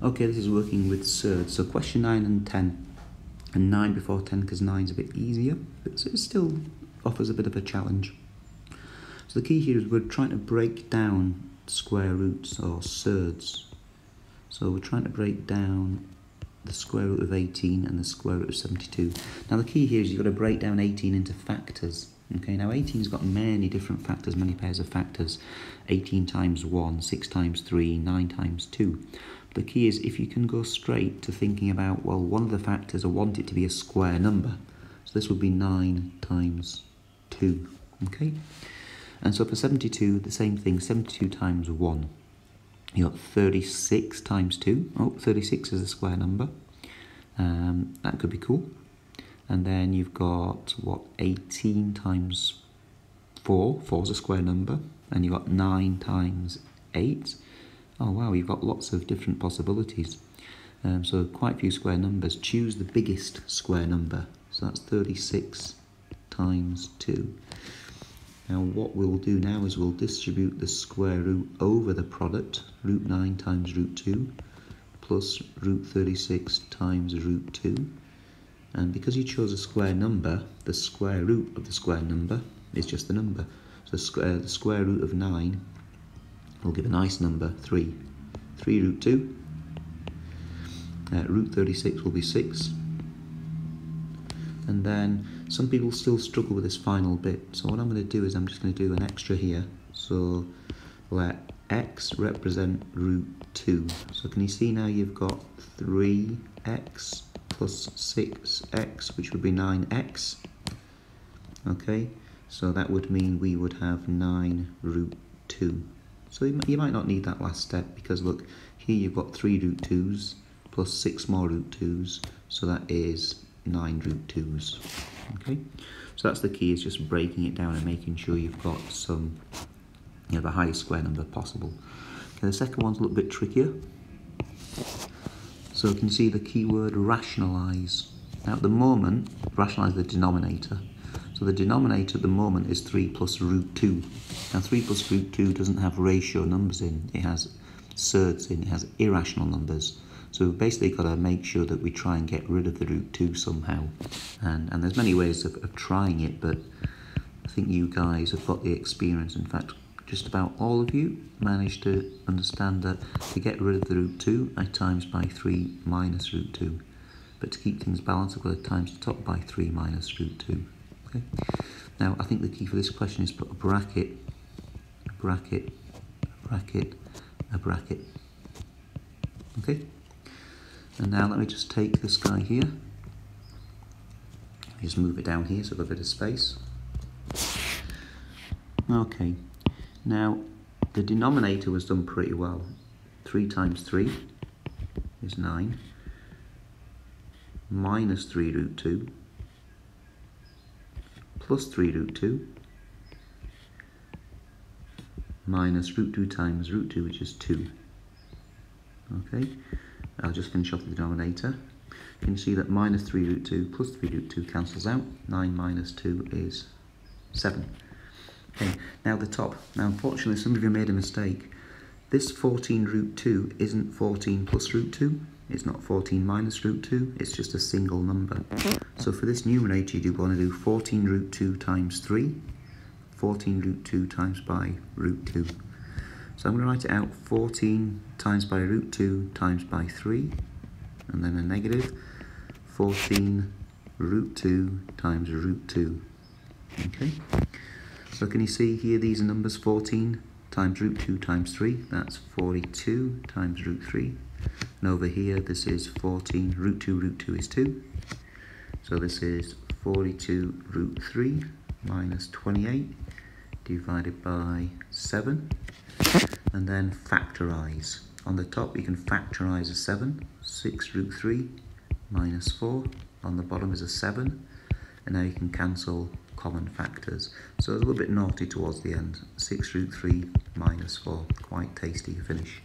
Okay, this is working with surds. So question 9 and 10. And 9 before 10 because 9 is a bit easier, but it still offers a bit of a challenge. So the key here is we're trying to break down square roots or surds. So we're trying to break down the square root of 18 and the square root of 72. Now the key here is you've got to break down 18 into factors. Okay, now 18's got many different factors, many pairs of factors. 18 times 1, 6 times 3, 9 times 2. The key is if you can go straight to thinking about, well, one of the factors, I want it to be a square number. So this would be 9 times 2, okay? And so for 72, the same thing, 72 times 1. You got 36 times 2. Oh, 36 is a square number. Um, that could be cool. And then you've got, what, 18 times 4. 4 is a square number. And you've got 9 times 8. Oh, wow, you've got lots of different possibilities. Um, so quite a few square numbers. Choose the biggest square number. So that's 36 times 2. Now what we'll do now is we'll distribute the square root over the product, root 9 times root 2, plus root 36 times root 2. And because you chose a square number, the square root of the square number is just the number. So square, the square root of 9 will give a nice number, 3. 3 root 2. Uh, root 36 will be 6. And then some people still struggle with this final bit. So what I'm going to do is I'm just going to do an extra here. So let x represent root 2. So can you see now you've got 3x plus 6x, which would be 9x. Okay, so that would mean we would have 9 root 2. So you might not need that last step because look, here you've got 3 root 2's plus 6 more root 2's, so that is 9 root 2's. Okay, so that's the key, is just breaking it down and making sure you've got some, you know, the highest square number possible. Okay, the second one's a little bit trickier. So you can see the keyword rationalise. Now at the moment, rationalise the denominator. So the denominator at the moment is 3 plus root 2. Now 3 plus root 2 doesn't have ratio numbers in, it has surds in, it has irrational numbers. So we've basically got to make sure that we try and get rid of the root 2 somehow. And, and there's many ways of, of trying it, but I think you guys have got the experience. In fact, just about all of you managed to understand that to get rid of the root 2, I times by 3 minus root 2. But to keep things balanced, I've got to times the top by 3 minus root 2. Okay. Now, I think the key for this question is put a bracket, bracket, bracket, a bracket. Okay. And now let me just take this guy here. Just move it down here so I've got a bit of space. Okay. Now, the denominator was done pretty well. 3 times 3 is 9. Minus 3 root 2 plus 3 root 2 minus root 2 times root 2, which is 2. Okay, I'll just finish off the denominator. You can see that minus 3 root 2 plus 3 root 2 cancels out? 9 minus 2 is 7. Okay, now the top. Now unfortunately some of you made a mistake. This 14 root 2 isn't 14 plus root 2. It's not 14 minus root 2, it's just a single number. So for this numerator, you do want to do 14 root 2 times 3, 14 root 2 times by root 2. So I'm going to write it out 14 times by root 2 times by 3, and then a negative 14 root 2 times root 2. Okay, so can you see here these numbers 14 times root 2 times 3, that's 42 times root 3. And over here, this is 14, root 2, root 2 is 2. So this is 42 root 3 minus 28 divided by 7. And then factorize. On the top, you can factorize a 7. 6 root 3 minus 4. On the bottom is a 7. And now you can cancel common factors. So it's a little bit naughty towards the end. 6 root 3 minus 4. Quite tasty finish.